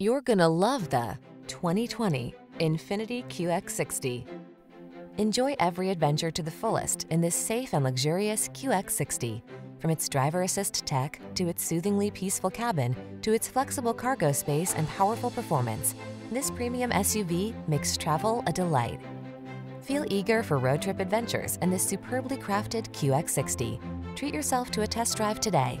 You're gonna love the 2020 Infiniti QX60. Enjoy every adventure to the fullest in this safe and luxurious QX60. From its driver assist tech to its soothingly peaceful cabin to its flexible cargo space and powerful performance, this premium SUV makes travel a delight. Feel eager for road trip adventures in this superbly crafted QX60. Treat yourself to a test drive today.